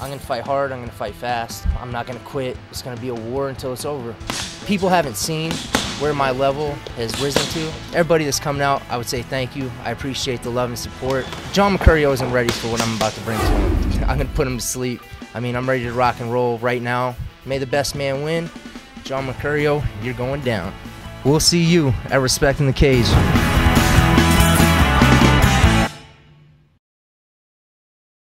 I'm gonna fight hard. I'm gonna fight fast. I'm not gonna quit. It's gonna be a war until it's over. People haven't seen where my level has risen to. Everybody that's coming out, I would say thank you. I appreciate the love and support. John Mercurio isn't ready for what I'm about to bring to him. I'm gonna put him to sleep. I mean, I'm ready to rock and roll right now. May the best man win. John Mercurio, oh, you're going down. We'll see you at Respect in the Cage.